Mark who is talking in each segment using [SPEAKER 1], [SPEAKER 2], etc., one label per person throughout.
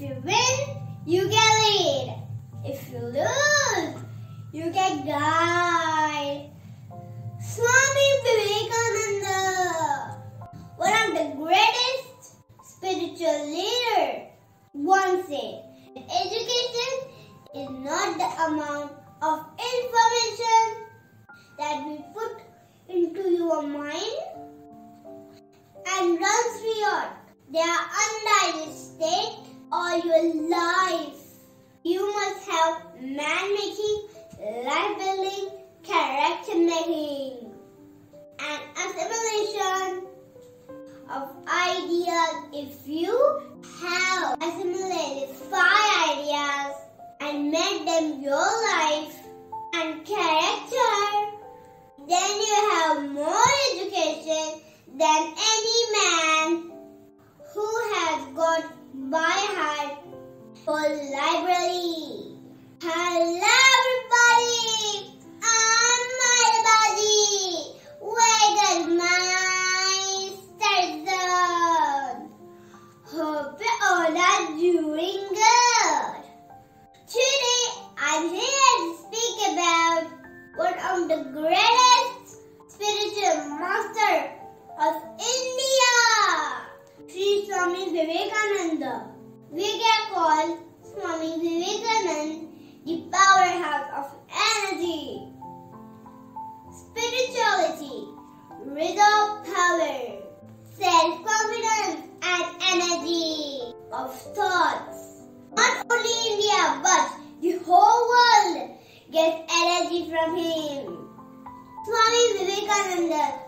[SPEAKER 1] If you win, you get lead. If you lose, you get guide. Swami Vivekananda, one of the greatest spiritual leaders, once said, education is not the amount of information that we put into your mind and runs through your their undigested or your life. You must have man making, life building, character making, and assimilation of ideas. If you have assimilated five ideas and made them your life and character, then you have more education than any man who has got by for library. Hello energy from him. Swami Vivekananda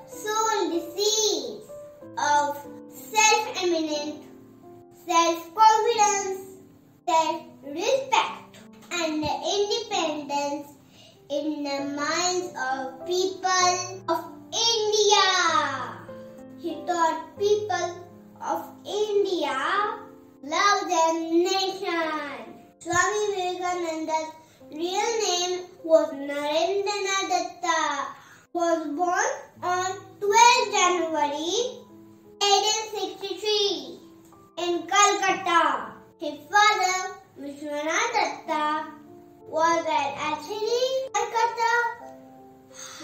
[SPEAKER 1] the seeds of self-eminent, self-confidence, self-respect and independence in the minds of people of India. He taught people of India love their nation. Swami Vivekananda's real name was Narendranath Datta. Was born on 12 January 1863 in Calcutta. His father, Vishwanath Datta, was an attorney Calcutta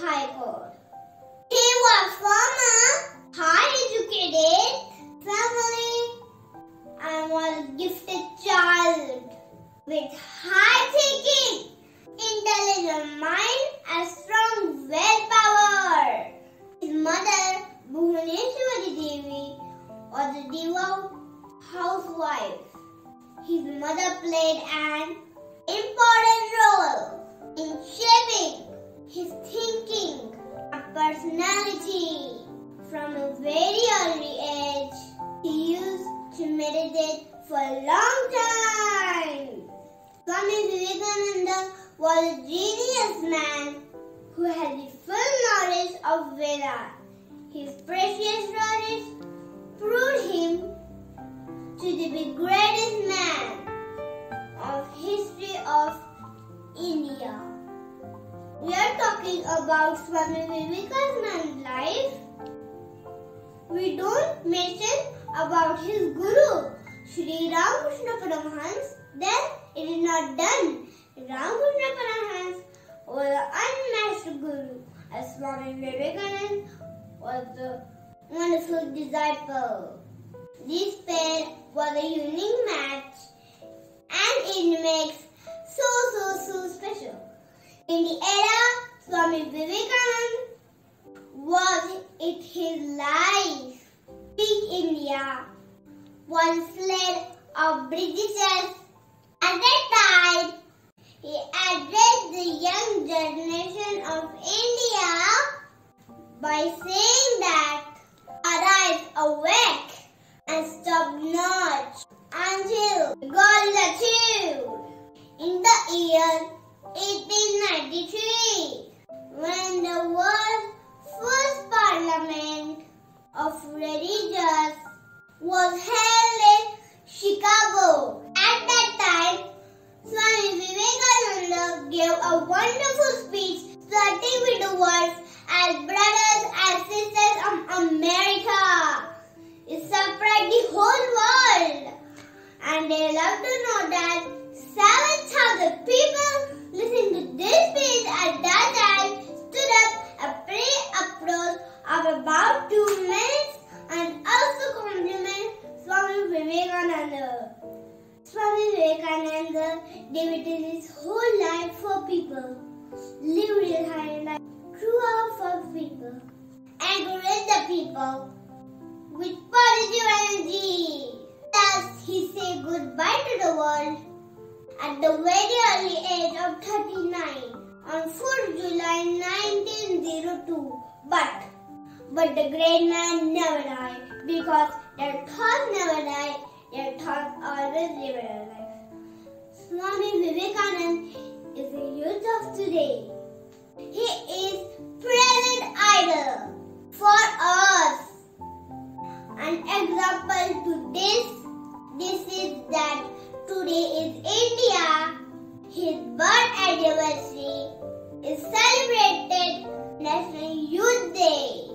[SPEAKER 1] High Court. He was from a high educated family and was a gifted child with housewife. His mother played an important role in shaping his thinking and personality. From a very early age, he used to meditate for a long time. Swami Vivekananda was a genius man who had the full knowledge of Veda. His precious knowledge proved him to the greatest man of history of India. We are talking about Swami Vivekananda's life. We don't mention about his guru, Sri Ramakrishna Paramahans. Then it is not done. Ramakrishna Paramahans was an unmatched guru, as Swami Vivekananda was the wonderful disciple. This pair was a unique match and it makes so so so special. In the era Swami Vivekananda was it his life. Big India once slave of Britishers. At that time, he addressed the young generation of India by saying that arise awake and stop not until God is achieved. In the year 1893, when the world's first parliament of religious was held in Chicago. At that time, love to know that 7,000 people listening to this speech at that time stood up a pretty applause of about two minutes and also compliment Swami Vivekananda. Swami Vivekananda devoted his whole life for people, lived his high life throughout for people, encouraged the people with positive energy. Thus, he said goodbye to the world at the very early age of 39 on 4 July 1902. But, but the great man never died because their thoughts never died, their thoughts always live in life. Swami Vivekananda is the youth of today. He is present idol for us. An example to this, this is that today is India. His birth anniversary is celebrated National Youth Day.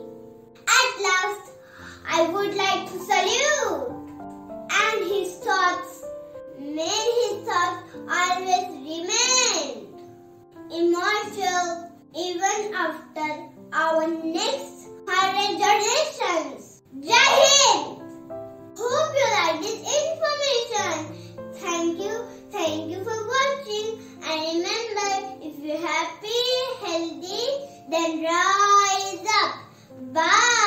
[SPEAKER 1] At last, I would like to salute and his thoughts, may his thoughts always remain immortal even after our next hundred generations. Then rise up. Bye.